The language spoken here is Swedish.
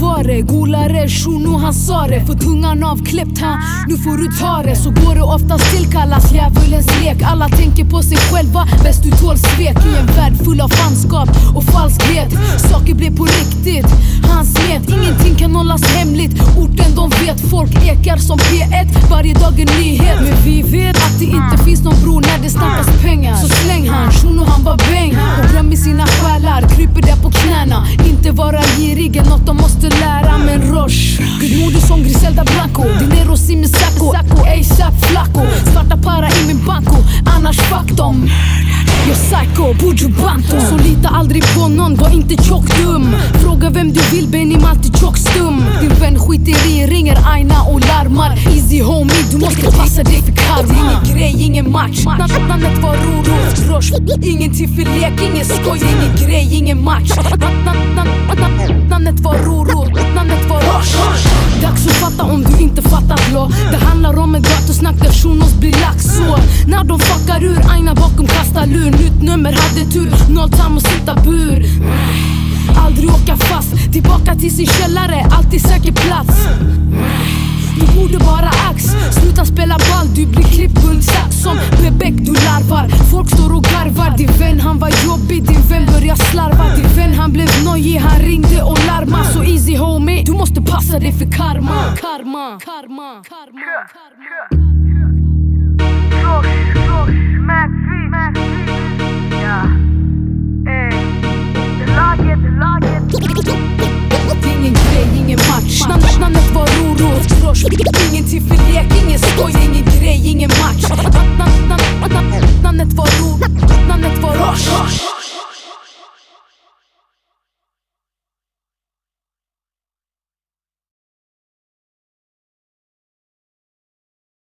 det. Golare shuno han sa det. För tungan avklippt han, nu får du ta det. Så går det oftast till kallas djävulens lek. Alla tänker på sig själva, bäst du tål svek. I en värld full av fanskap och falskhet. Saker blir på riktigt. Han smet, ingenting kan hållas hemligt. Orten de vet, folk ekar som P1. Varje dag en nyhet. Men vi vet att det inte finns någon bro när det snackas pengar. Så släng han, shuno han var bäng. Och glömmer i sina själar, kryper där på knäna. Inte vara girig är något de måste lära. Som Griselda Blanco. Dinero Simisako, ASAP flaco Svarta para i min banco annars fuck dem. Jag psycho, Buju Banton Så lita aldrig på någon, var inte tjock dum Fråga vem du vill, Benim alltid tjock stum Din vän skiter i, ringer Aina och larmar Easy homie, du måste passa dig för karma Ingen grej, ingen match Namnet var Roro Roche Ingenting för lek, ingen skoj Ingen grej, ingen match Nam- nam- nam- nam- Namnet var Roro fatta om du inte fattar blå Det handlar om ett gatusnack där shunos blir lax. Så När de fuckar ur, aina bakom kastar lur. Nytt nummer, hade tur, noll tam och sitta bur Aldrig åka fast, tillbaka till sin källare, alltid säker plats. Du borde vara ax, sluta spela ball Du blir klippt guldsax som Bebek du Alltså, Passa dig för karma. Karma, karma, karma, Ingen grej, ingen match. Namn, Namnet var Rorot. Ingen till för lek, ingen skoj. Ingen grej, ingen match.